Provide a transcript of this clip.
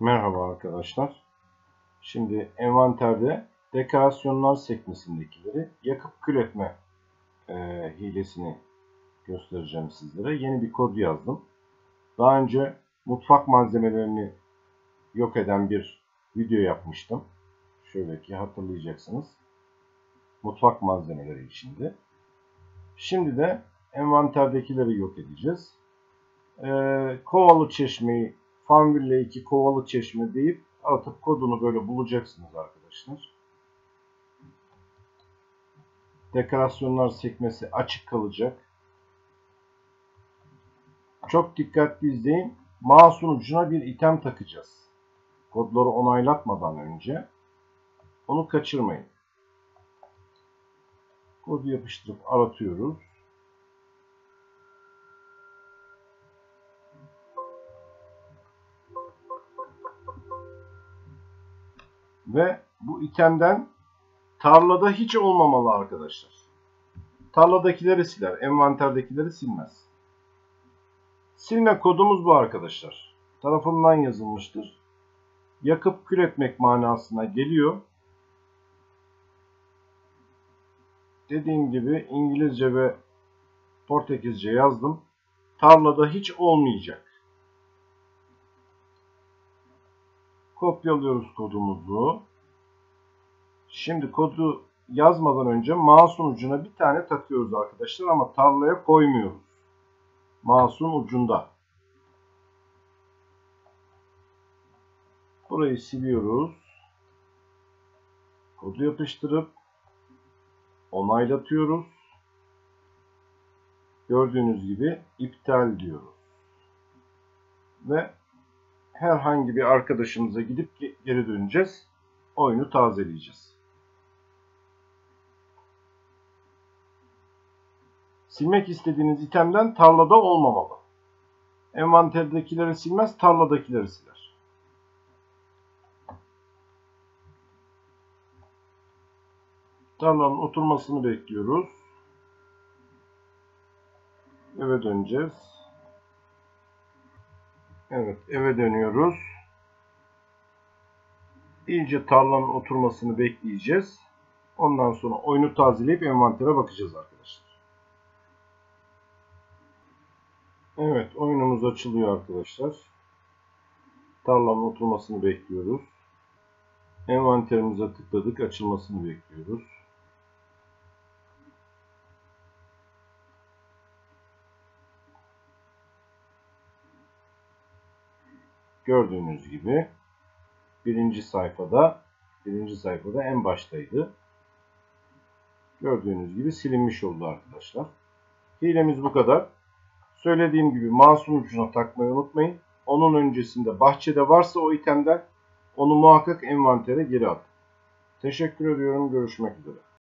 Merhaba arkadaşlar. Şimdi envanterde dekorasyonlar sekmesindekileri yakıp kül etme e, hilesini göstereceğim sizlere. Yeni bir kod yazdım. Daha önce mutfak malzemelerini yok eden bir video yapmıştım. Şöyle ki hatırlayacaksınız. Mutfak malzemeleri içinde. Şimdi de envanterdekileri yok edeceğiz. E, kovalı çeşmeyi Farmville 2 kovalı çeşme deyip atıp kodunu böyle bulacaksınız arkadaşlar. Dekorasyonlar sekmesi açık kalacak. Çok dikkatli izleyin. Mouse'un ucuna bir item takacağız. Kodları onaylatmadan önce. Onu kaçırmayın. Kodu yapıştırıp aratıyoruz. Ve bu itemden tarlada hiç olmamalı arkadaşlar. Tarladakileri siler, envanterdekileri silmez. Silme kodumuz bu arkadaşlar. Tarafımdan yazılmıştır. Yakıp kül etmek manasına geliyor. Dediğim gibi İngilizce ve Portekizce yazdım. Tarlada hiç olmayacak. Kopyalıyoruz kodumuzu. Şimdi kodu yazmadan önce mouse'un ucuna bir tane takıyoruz arkadaşlar ama tarlaya koymuyoruz. Mouse'un ucunda. Burayı siliyoruz. Kodu yapıştırıp onaylatıyoruz. Gördüğünüz gibi iptal diyoruz. Ve herhangi bir arkadaşımıza gidip geri döneceğiz. Oyunu tazeleyeceğiz. Silmek istediğiniz itemden tarlada olmamalı. Envanterdekileri silmez, tarladakileri siler. Tarlanın oturmasını bekliyoruz. Eve döneceğiz. Evet eve dönüyoruz. İyice tarlanın oturmasını bekleyeceğiz. Ondan sonra oyunu tazeleyip envantere bakacağız arkadaşlar. Evet oyunumuz açılıyor arkadaşlar. Tarlanın oturmasını bekliyoruz. Envanterimize tıkladık açılmasını bekliyoruz. Gördüğünüz gibi birinci sayfada birinci sayfada en baştaydı. Gördüğünüz gibi silinmiş oldu arkadaşlar. Hilemiz bu kadar. Söylediğim gibi mouse'un ucuna takmayı unutmayın. Onun öncesinde bahçede varsa o itemden onu muhakkak envantere geri atın. Teşekkür ediyorum. Görüşmek üzere.